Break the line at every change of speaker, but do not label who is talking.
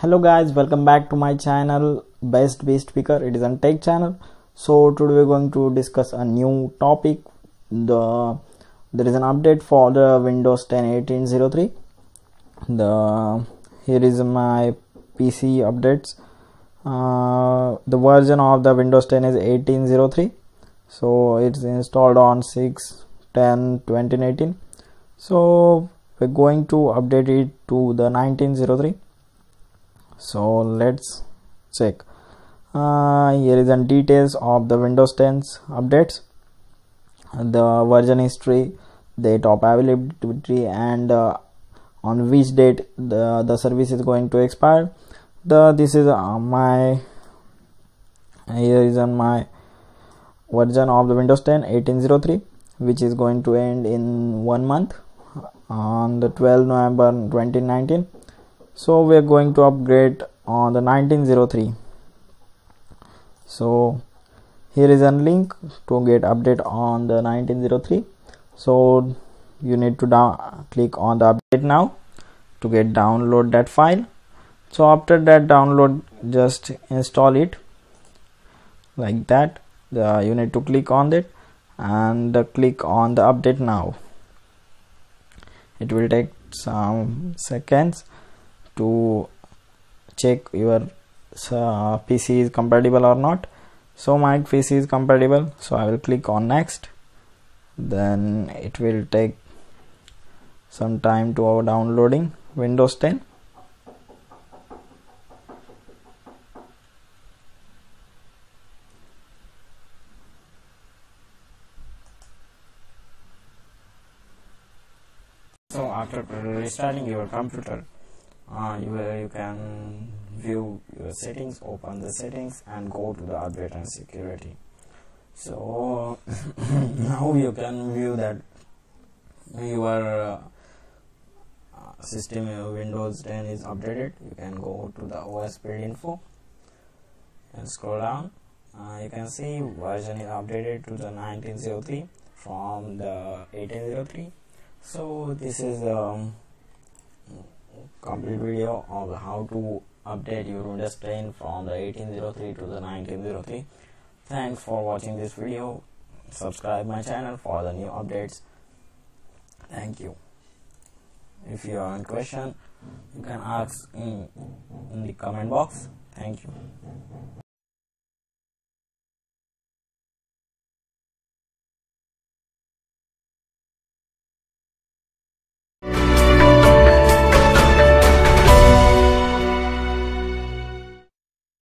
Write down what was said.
hello guys welcome back to my channel Best Beast Picker. It is a tech channel. So today we're going to discuss a new topic. The there is an update for the windows 10 1803 the here is my pc updates. Uh, the version of the windows 10 is 1803 so it's installed on 6 10 2018 so we're going to update it to the 1903 so let's check. Uh, here is the details of the windows 10 updates. The version history date of availability and uh, on which date the the service is going to expire. The this is uh, my here is on my version of the windows 10 1803 which is going to end in one month on the 12 november 2019 so we are going to upgrade on the 1903 so here is a link to get update on the 1903 so you need to down click on the update now to get download that file. So after that download just install it like that. The, you need to click on it and click on the update now. It will take some seconds to check your uh, PC is compatible or not. So my PC is compatible. So I will click on next. Then it will take some time to our downloading. Windows 10 so after restarting your computer uh, you, you can view your settings open the settings and go to the update and security. So now you can view that your uh, system windows 10 is updated. You can go to the os build info and scroll down. Uh, you can see version is updated to the 1903 from the 1803 so this is um, complete video of how to update your Windows 10 from the 1803 to the 1903 thanks for watching this video. Subscribe my channel for the new updates. Thank you. If you have any question you can ask in, in the comment box. Thank you